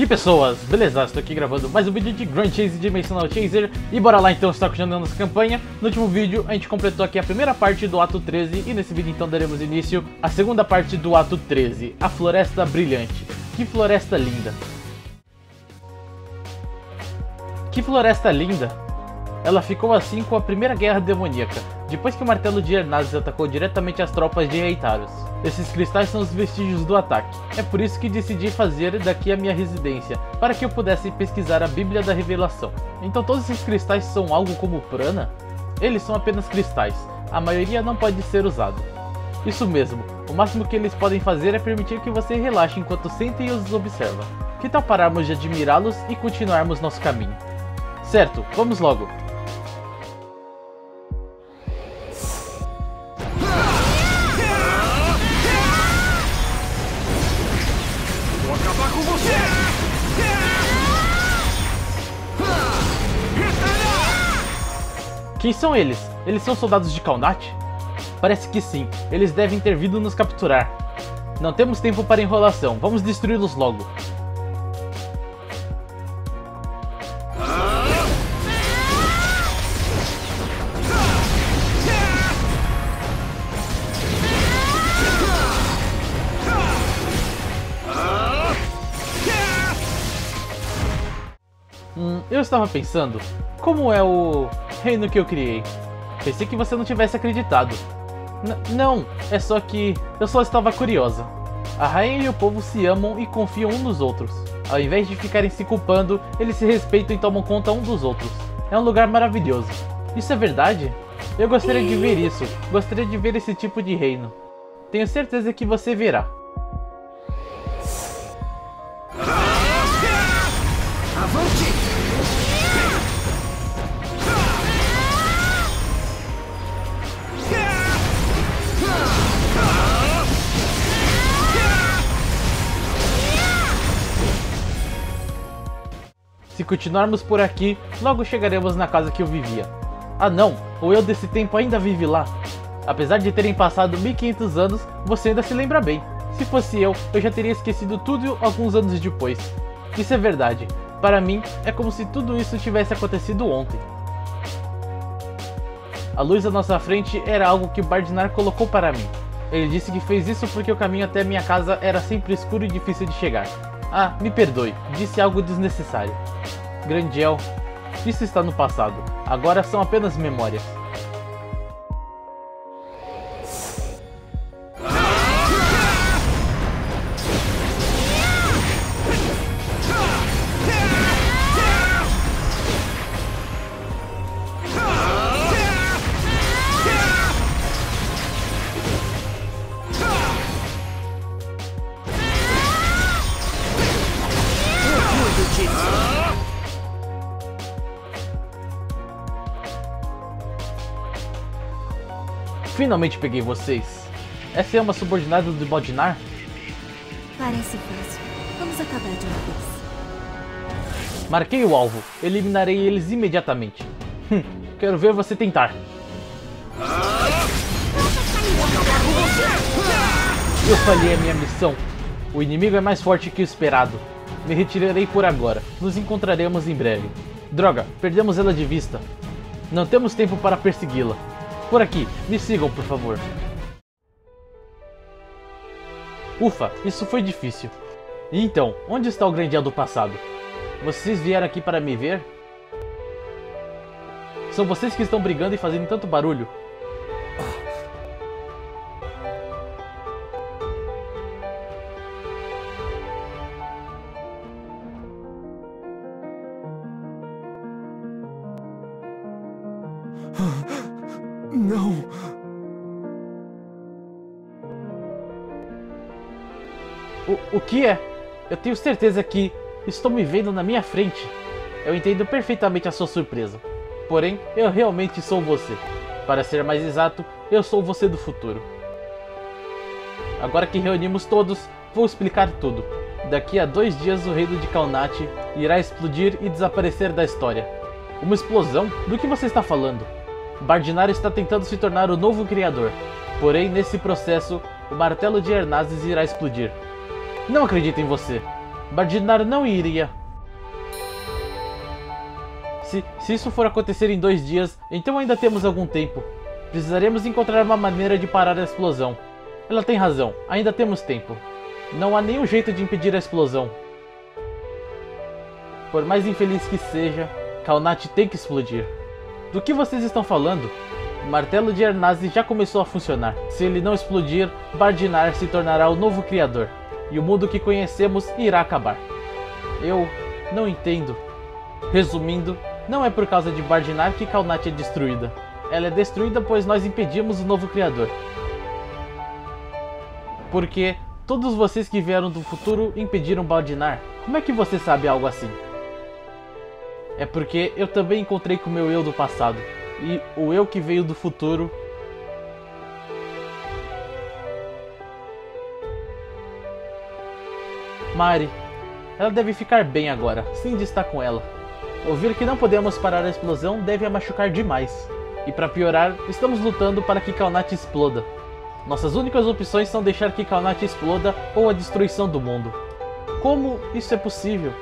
E pessoas, beleza? Estou aqui gravando mais um vídeo de Grand Chase Dimensional Chaser. E bora lá então, está continuando nossa campanha. No último vídeo a gente completou aqui a primeira parte do ato 13 E nesse vídeo então daremos início à segunda parte do ato 13 A Floresta Brilhante. Que floresta linda. Que floresta linda. Ela ficou assim com a primeira guerra demoníaca Depois que o martelo de Hernazes atacou diretamente as tropas de Reitaros esses cristais são os vestígios do ataque. É por isso que decidi fazer daqui a minha residência, para que eu pudesse pesquisar a Bíblia da Revelação. Então todos esses cristais são algo como prana? Eles são apenas cristais, a maioria não pode ser usado. Isso mesmo, o máximo que eles podem fazer é permitir que você relaxe enquanto senta e os observa. Que tal pararmos de admirá-los e continuarmos nosso caminho? Certo, vamos logo. Quem são eles? Eles são soldados de Kaunat? Parece que sim, eles devem ter vindo nos capturar. Não temos tempo para enrolação, vamos destruí-los logo. Hum, eu estava pensando, como é o reino que eu criei. Pensei que você não tivesse acreditado. N não, é só que eu só estava curiosa. A rainha e o povo se amam e confiam um nos outros. Ao invés de ficarem se culpando, eles se respeitam e tomam conta um dos outros. É um lugar maravilhoso. Isso é verdade? Eu gostaria de ver isso. Gostaria de ver esse tipo de reino. Tenho certeza que você verá. Continuarmos por aqui, logo chegaremos na casa que eu vivia. Ah não, o eu desse tempo ainda vive lá. Apesar de terem passado 1500 anos, você ainda se lembra bem. Se fosse eu, eu já teria esquecido tudo alguns anos depois. Isso é verdade. Para mim, é como se tudo isso tivesse acontecido ontem. A luz à nossa frente era algo que Bardinar colocou para mim. Ele disse que fez isso porque o caminho até minha casa era sempre escuro e difícil de chegar. Ah, me perdoe, disse algo desnecessário. Grandiel, isso está no passado, agora são apenas memórias. Finalmente peguei vocês. Essa é uma subordinada do Bodinar? Parece fácil. Vamos acabar de uma vez. Marquei o alvo. Eliminarei eles imediatamente. Hum, quero ver você tentar. Eu falhei a minha missão. O inimigo é mais forte que o esperado. Me retirarei por agora. Nos encontraremos em breve. Droga, perdemos ela de vista. Não temos tempo para persegui-la. Por aqui, me sigam, por favor. Ufa, isso foi difícil. Então, onde está o grande do passado? Vocês vieram aqui para me ver? São vocês que estão brigando e fazendo tanto barulho. Não. O, o que é? Eu tenho certeza que estou me vendo na minha frente. Eu entendo perfeitamente a sua surpresa. Porém, eu realmente sou você. Para ser mais exato, eu sou você do futuro. Agora que reunimos todos, vou explicar tudo. Daqui a dois dias o reino de Kaunat irá explodir e desaparecer da história. Uma explosão? Do que você está falando? Bardinar está tentando se tornar o novo criador. Porém, nesse processo, o martelo de Hernazes irá explodir. Não acredito em você. Bardinar não iria. Se, se isso for acontecer em dois dias, então ainda temos algum tempo. Precisaremos encontrar uma maneira de parar a explosão. Ela tem razão, ainda temos tempo. Não há nenhum jeito de impedir a explosão. Por mais infeliz que seja, Kalnat tem que explodir. Do que vocês estão falando? O martelo de Ernazi já começou a funcionar. Se ele não explodir, Bardinar se tornará o novo criador. E o mundo que conhecemos irá acabar. Eu não entendo. Resumindo, não é por causa de Bardinar que Kalnat é destruída. Ela é destruída pois nós impedimos o novo criador. Porque todos vocês que vieram do futuro impediram Bardinar. Como é que você sabe algo assim? É porque eu também encontrei com o meu eu do passado. E o eu que veio do futuro. Mari, ela deve ficar bem agora. Cindy está com ela. Ouvir que não podemos parar a explosão deve a machucar demais. E para piorar, estamos lutando para que Kalnat exploda. Nossas únicas opções são deixar que Kalnat exploda ou a destruição do mundo. Como isso é possível?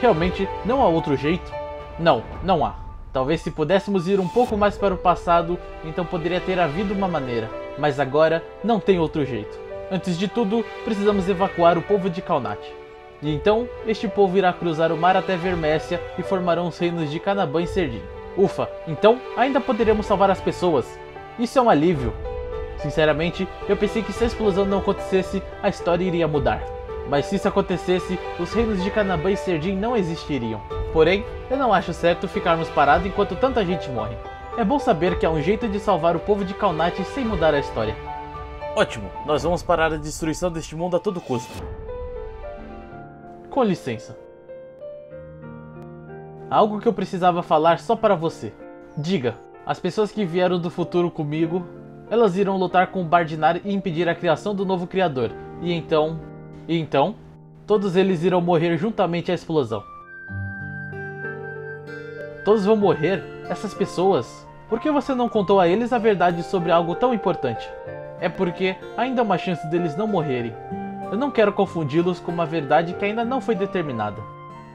Realmente não há outro jeito. Não, não há. Talvez se pudéssemos ir um pouco mais para o passado, então poderia ter havido uma maneira, mas agora não tem outro jeito. Antes de tudo, precisamos evacuar o povo de Kalnat. E então, este povo irá cruzar o mar até Vermécia e formarão os reinos de Canaban e Serdim. Ufa, então ainda poderemos salvar as pessoas. Isso é um alívio. Sinceramente, eu pensei que se a explosão não acontecesse, a história iria mudar. Mas se isso acontecesse, os reinos de Canaban e Serdim não existiriam. Porém, eu não acho certo ficarmos parados enquanto tanta gente morre. É bom saber que há um jeito de salvar o povo de Kalnat sem mudar a história. Ótimo, nós vamos parar a destruição deste mundo a todo custo. Com licença. Algo que eu precisava falar só para você. Diga, as pessoas que vieram do futuro comigo, elas irão lutar com o Bardinar e impedir a criação do novo criador. E então, e então, todos eles irão morrer juntamente à explosão. Todos vão morrer? Essas pessoas? Por que você não contou a eles a verdade sobre algo tão importante? É porque ainda há uma chance deles não morrerem. Eu não quero confundi-los com uma verdade que ainda não foi determinada.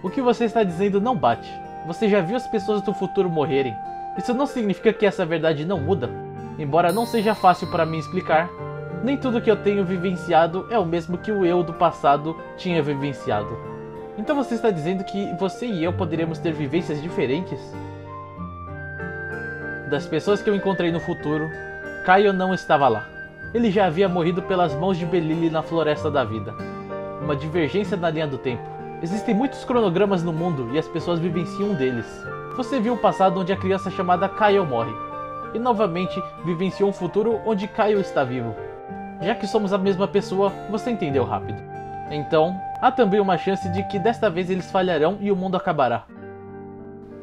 O que você está dizendo não bate. Você já viu as pessoas do futuro morrerem. Isso não significa que essa verdade não muda. Embora não seja fácil para mim explicar, nem tudo que eu tenho vivenciado é o mesmo que o eu do passado tinha vivenciado. Então você está dizendo que você e eu poderíamos ter vivências diferentes? Das pessoas que eu encontrei no futuro, Caio não estava lá. Ele já havia morrido pelas mãos de Belili na Floresta da Vida. Uma divergência na linha do tempo. Existem muitos cronogramas no mundo e as pessoas vivenciam um deles. Você viu um passado onde a criança chamada Caio morre. E novamente vivenciou um futuro onde Caio está vivo. Já que somos a mesma pessoa, você entendeu rápido. Então, há também uma chance de que desta vez eles falharão e o mundo acabará.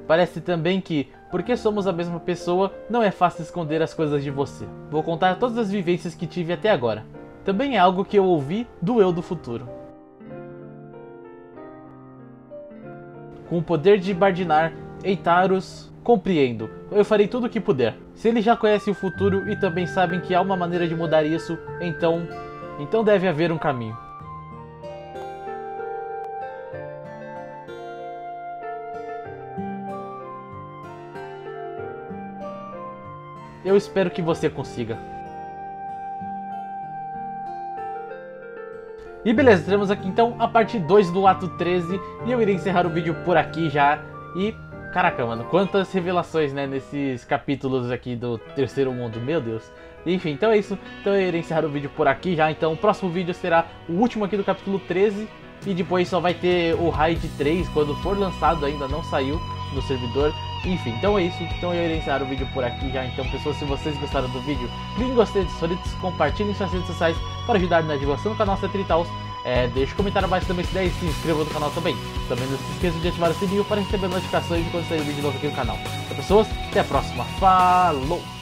Parece também que, porque somos a mesma pessoa, não é fácil esconder as coisas de você. Vou contar todas as vivências que tive até agora. Também é algo que eu ouvi do eu do futuro. Com o poder de Bardinar, Eitaros, compreendo. Eu farei tudo o que puder. Se eles já conhecem o futuro e também sabem que há uma maneira de mudar isso, então. Então deve haver um caminho. Eu espero que você consiga. E beleza, temos aqui então a parte 2 do ato 13 e eu irei encerrar o vídeo por aqui já. E caraca, mano, quantas revelações, né, nesses capítulos aqui do Terceiro Mundo, meu Deus. Enfim, então é isso. Então eu irei encerrar o vídeo por aqui já. Então o próximo vídeo será o último aqui do capítulo 13 e depois só vai ter o Raid 3 quando for lançado, ainda não saiu no servidor. Enfim, então é isso. Então eu irei encerrar o vídeo por aqui já. Então, pessoas, se vocês gostaram do vídeo, clique em gostei dos favoritos, compartilhem em suas redes sociais para ajudar na divulgação do canal Cetritaus. É, deixe um comentário abaixo também se der e se inscreva no canal também. Também não se esqueça de ativar o sininho para receber notificações de quando sair vídeo novo aqui no canal. Então, pessoas, até a próxima. Falou!